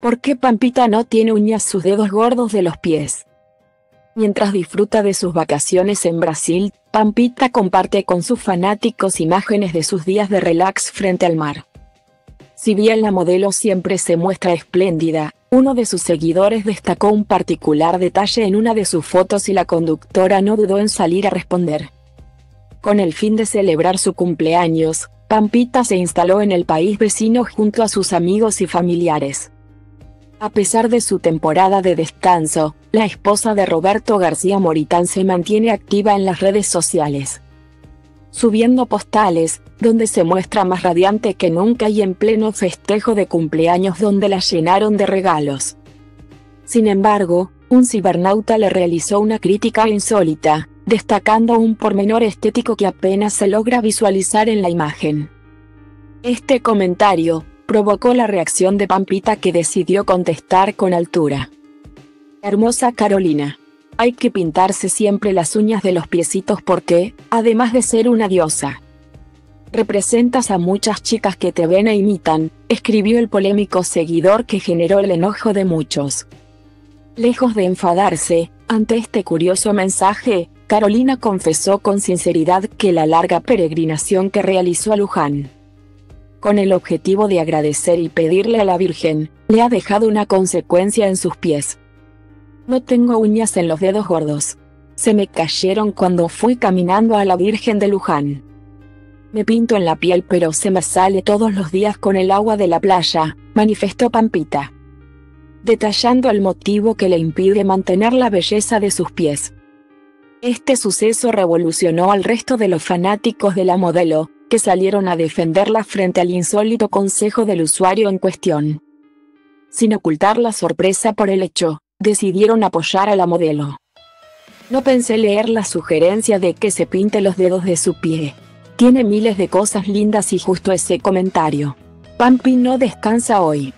¿Por qué Pampita no tiene uñas sus dedos gordos de los pies? Mientras disfruta de sus vacaciones en Brasil, Pampita comparte con sus fanáticos imágenes de sus días de relax frente al mar. Si bien la modelo siempre se muestra espléndida, uno de sus seguidores destacó un particular detalle en una de sus fotos y la conductora no dudó en salir a responder. Con el fin de celebrar su cumpleaños, Pampita se instaló en el país vecino junto a sus amigos y familiares. A pesar de su temporada de descanso, la esposa de Roberto García Moritán se mantiene activa en las redes sociales. Subiendo postales, donde se muestra más radiante que nunca y en pleno festejo de cumpleaños donde la llenaron de regalos. Sin embargo, un cibernauta le realizó una crítica insólita, destacando un pormenor estético que apenas se logra visualizar en la imagen. Este comentario, provocó la reacción de Pampita que decidió contestar con altura. Hermosa Carolina. Hay que pintarse siempre las uñas de los piecitos porque, además de ser una diosa, representas a muchas chicas que te ven e imitan, escribió el polémico seguidor que generó el enojo de muchos. Lejos de enfadarse, ante este curioso mensaje, Carolina confesó con sinceridad que la larga peregrinación que realizó a Luján con el objetivo de agradecer y pedirle a la Virgen, le ha dejado una consecuencia en sus pies. No tengo uñas en los dedos gordos. Se me cayeron cuando fui caminando a la Virgen de Luján. Me pinto en la piel pero se me sale todos los días con el agua de la playa, manifestó Pampita. Detallando el motivo que le impide mantener la belleza de sus pies. Este suceso revolucionó al resto de los fanáticos de la modelo, que salieron a defenderla frente al insólito consejo del usuario en cuestión. Sin ocultar la sorpresa por el hecho, decidieron apoyar a la modelo. No pensé leer la sugerencia de que se pinte los dedos de su pie. Tiene miles de cosas lindas y justo ese comentario. Pampi no descansa hoy.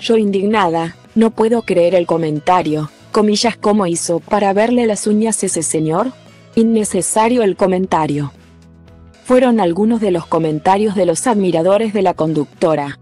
Yo indignada, no puedo creer el comentario, comillas, ¿cómo hizo para verle las uñas ese señor? Innecesario el comentario fueron algunos de los comentarios de los admiradores de la conductora.